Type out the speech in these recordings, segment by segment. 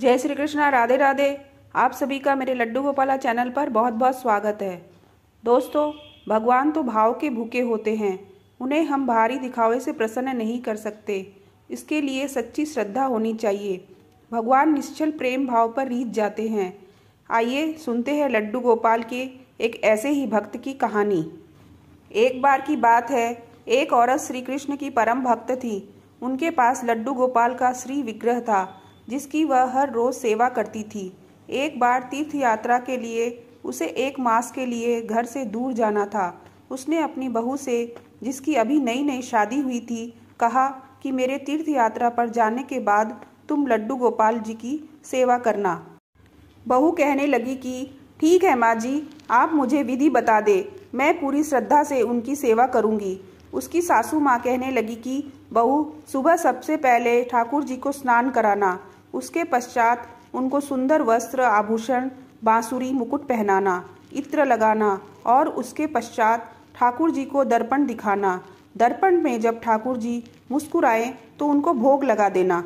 जय श्री कृष्णा, राधे राधे। आप सभी का मेरे लड्डू गोपाला चैनल पर बहुत बहुत स्वागत है। दोस्तों, भगवान तो भाव के भूखे होते हैं। उन्हें हम भारी दिखावे से प्रसन्न नहीं कर सकते। इसके लिए सच्ची श्रद्धा होनी चाहिए। भगवान निश्चल प्रेम भाव पर रीत जाते हैं। आइए सुनते हैं लड्डू गोपाल के एक ऐसे ही भक्त की कहानी। एक बार की बात है, एक औरत श्री कृष्ण की परम भक्त थी। उनके पास लड्डू गोपाल का श्री विग्रह था। जिसकी वह हर रोज सेवा करती थी। एक बार तीर्थ यात्रा के लिए, उसे एक मास के लिए घर से दूर जाना था। उसने अपनी बहू से, जिसकी अभी नई नई शादी हुई थी, कहा कि मेरे तीर्थ यात्रा पर जाने के बाद तुम लड्डू गोपाल जी की सेवा करना। बहू कहने लगी कि, ठीक है माँ जी, आप मुझे विधि बता दे। मैं पूरी श्रद्धा से उनकी सेवा करूँगी। उसकी सासू माँ कहने लगी कि, बहू, सुबह सबसे पहले ठाकुर जी को स्नान कराना। उसके पश्चात उनको सुंदर वस्त्र, आभूषण, बांसुरी, मुकुट पहनाना, इत्र लगाना और उसके पश्चात ठाकुर जी को दर्पण दिखाना। दर्पण में जब ठाकुर जी मुस्कुराए तो उनको भोग लगा देना।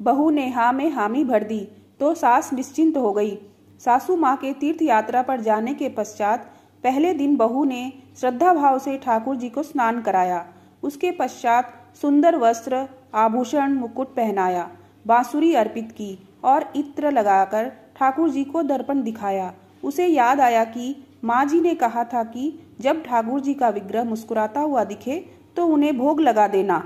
बहू ने हाँ में हामी भर दी तो सास निश्चिंत हो गई। सासू माँ के तीर्थ यात्रा पर जाने के पश्चात पहले दिन बहू ने श्रद्धा भाव से ठाकुर जी को स्नान कराया। उसके पश्चात सुंदर वस्त्र, आभूषण, मुकुट पहनाया। बांसुरी अर्पित की और इत्र लगाकर ठाकुर जी को दर्पण दिखाया। उसे याद आया कि माँ जी ने कहा था कि जब ठाकुर जी का विग्रह मुस्कुराता हुआ दिखे तो उन्हें भोग लगा देना।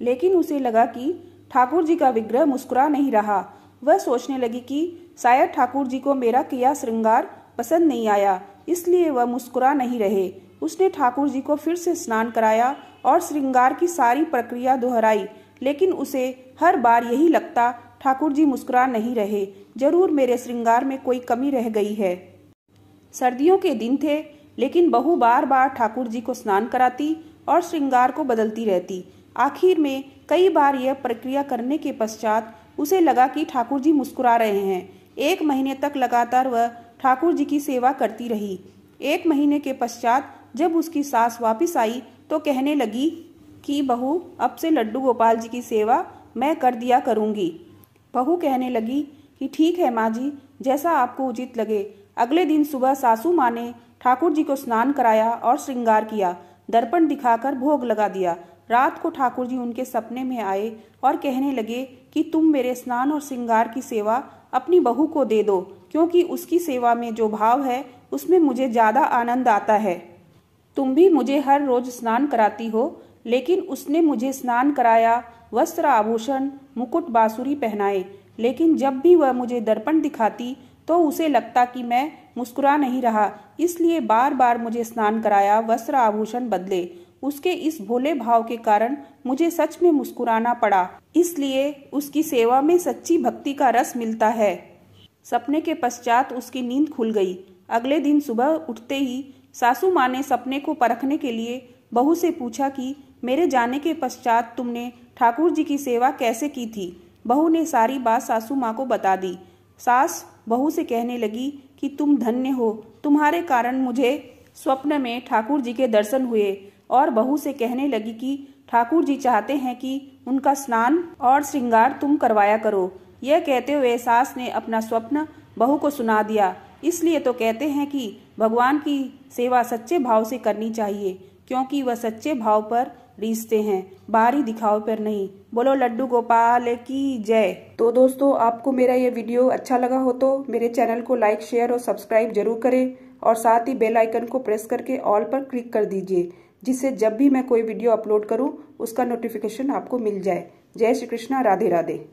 लेकिन उसे लगा कि ठाकुर जी का विग्रह मुस्कुरा नहीं रहा। वह सोचने लगी कि शायद ठाकुर जी को मेरा किया श्रृंगार पसंद नहीं आया, इसलिए वह मुस्कुरा नहीं रहे। उसने ठाकुर जी को फिर से स्नान कराया और श्रृंगार की सारी प्रक्रिया दोहराई। लेकिन उसे हर बार यही लगता, ठाकुर जी मुस्कुरा नहीं रहे। ज़रूर मेरे श्रृंगार में कोई कमी रह गई है। सर्दियों के दिन थे, लेकिन बहु बार बार ठाकुर जी को स्नान कराती और श्रृंगार को बदलती रहती। आखिर में कई बार यह प्रक्रिया करने के पश्चात उसे लगा कि ठाकुर जी मुस्कुरा रहे हैं। एक महीने तक लगातार वह ठाकुर जी की सेवा करती रही। एक महीने के पश्चात जब उसकी सास वापस आई तो कहने लगी कि बहू, अब से लड्डू गोपाल जी की सेवा मैं कर दिया करूँगी। बहू कहने लगी कि ठीक है माँ जी, जैसा आपको उचित लगे। अगले दिन सुबह सासू माँ ने ठाकुर जी को स्नान कराया और श्रृंगार किया, दर्पण दिखाकर भोग लगा दिया। रात को ठाकुर जी उनके सपने में आए और कहने लगे कि तुम मेरे स्नान और श्रृंगार की सेवा अपनी बहू को दे दो, क्योंकि उसकी सेवा में जो भाव है, उसमें मुझे ज़्यादा आनंद आता है। तुम भी मुझे हर रोज स्नान कराती हो लेकिन उसने मुझे स्नान कराया, वस्त्र आभूषण, मुकुट बांसुरी पहनाए। लेकिन जब भी वह मुझे दर्पण दिखाती तो उसे लगता कि मैं मुस्कुरा नहीं रहा। इसलिए बार बार मुझे स्नान कराया, वस्त्र आभूषण बदले। उसके इस भोले भाव के कारण मुझे सच में मुस्कुराना पड़ा। इसलिए उसकी सेवा में सच्ची भक्ति का रस मिलता है। सपने के पश्चात उसकी नींद खुल गई। अगले दिन सुबह उठते ही सासू माँ ने सपने को परखने के लिए बहू से पूछा कि मेरे जाने के पश्चात तुमने ठाकुर जी की सेवा कैसे की थी? बहू ने सारी बात सासू माँ को बता दी। सास बहू से कहने लगी कि तुम धन्य हो। तुम्हारे कारण मुझे स्वप्न में ठाकुर जी के दर्शन हुए और बहू से कहने लगी कि ठाकुर जी चाहते हैं कि उनका स्नान और श्रृंगार तुम करवाया करो। यह कहते हुए सास ने अपना स्वप्न बहू को सुना दिया। इसलिए तो कहते हैं कि भगवान की सेवा सच्चे भाव से करनी चाहिए, क्योंकि वह सच्चे भाव पर रिश्ते हैं। बाहरी दिखाव पर नहीं। बोलो, लड्डू गोपाल की जय। तो दोस्तों, आपको मेरा ये वीडियो अच्छा लगा हो तो मेरे चैनल को लाइक, शेयर और सब्सक्राइब ज़रूर करें और साथ ही बेल आइकन को प्रेस करके ऑल पर क्लिक कर दीजिए, जिससे जब भी मैं कोई वीडियो अपलोड करूँ, उसका नोटिफिकेशन आपको मिल जाए। जय श्री कृष्णा राधे राधे